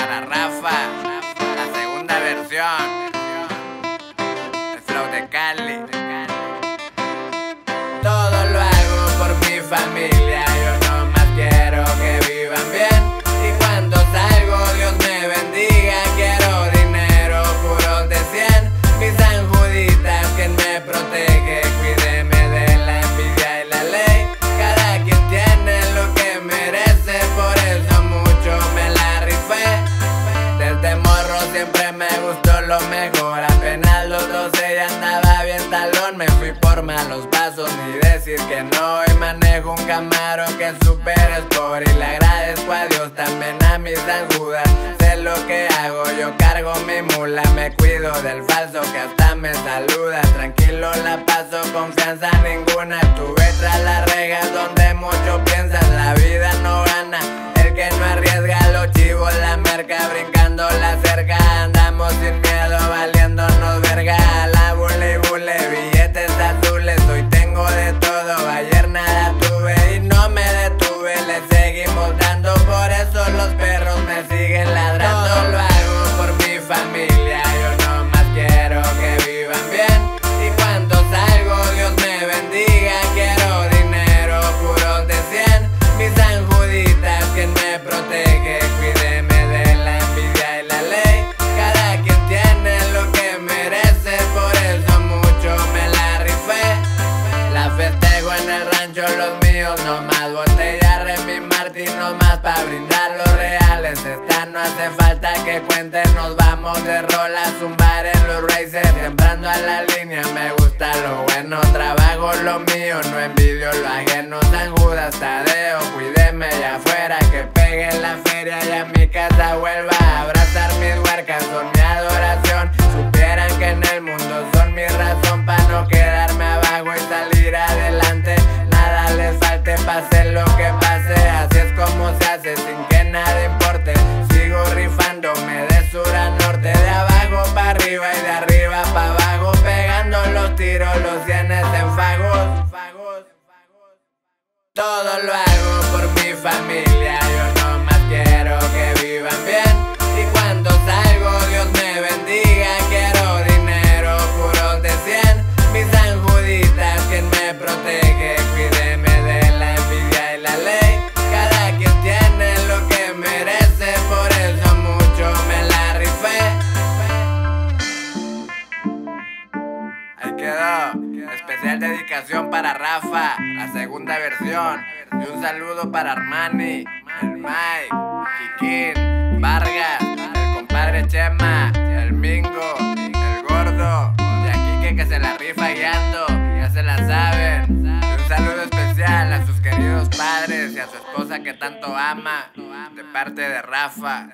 para Rafa. Los 12 ya andaba bien talón. Me fui por malos pasos, ni decir que no. Hoy manejo un camaro que es super sport. Y le agradezco a Dios también a mis anjudas. Sé lo que hago, yo cargo mi mula. Me cuido del falso que hasta me saluda. Tranquilo la paso, confianza ninguna. Tuve tras las regas ladrando. Lo hago por mi familia, yo no más quiero que vivan bien. Y cuando salgo, Dios me bendiga. Quiero dinero puro de 100. Mis anjuditas, quien me protege, cuídeme de la envidia y la ley. Cada quien tiene lo que merece, por eso mucho me la rifé. La festejo en el rancho, los míos nomás. Botella Remy Martin nomás pa' brindar hace falta que cuenten, nos vamos de rol a zumbar en los races. Sembrando a la línea, me gusta lo bueno. Trabajo lo mío, no envidio lo ajeno. San Judas Tadeo, cuídeme allá afuera. Que pegue la feria y a mi casa vuelva a abrazar mis huercas. Son mi adoración. Supieran que en el mundo son mi razón para no quedarme abajo y salir adelante. Nada les falte, pase lo que pase. Así es como se hace sin que nada Todo lo Especial dedicación para Rafa, la segunda versión. Y un saludo para Armani, el Mike, Kikín, Vargas, el compadre Chema, el Mingo, el Gordo, y aquí que, que se la rifa guiando, ya se la saben. Y un saludo especial a sus queridos padres y a su esposa que tanto ama, de parte. De Rafa.